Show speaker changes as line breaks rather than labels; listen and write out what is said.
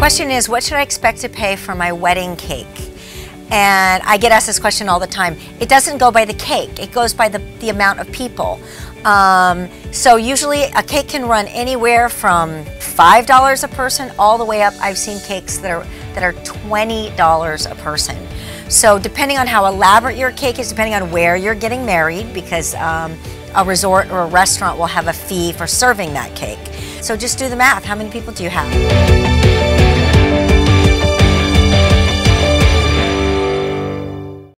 question is, what should I expect to pay for my wedding cake? And I get asked this question all the time. It doesn't go by the cake, it goes by the, the amount of people. Um, so usually a cake can run anywhere from $5 a person all the way up. I've seen cakes that are, that are $20 a person. So depending on how elaborate your cake is, depending on where you're getting married, because um, a resort or a restaurant will have a fee for serving that cake. So just do the math. How many people do you have?